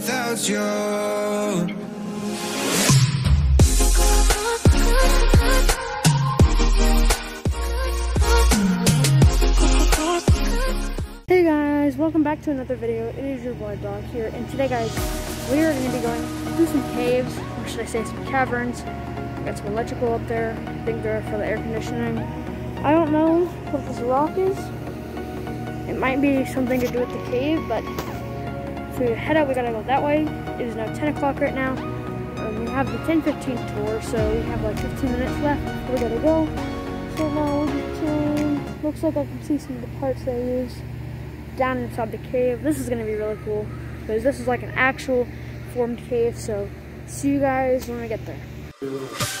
without you. Hey guys, welcome back to another video. It is your boy Dog here, and today guys, we are going to be going through some caves, or should I say some caverns. Got some electrical up there, I think they're for the air conditioning. I don't know what this rock is. It might be something to do with the cave, but we head out, we gotta go that way. It is now 10 o'clock right now. Um, we have the 10:15 tour, so we have like 15 minutes left. We gotta go. So now we're just chilling. Looks like I can see some of the parts they use down inside the cave. This is gonna be really cool because this is like an actual formed cave. So see you guys when we get there.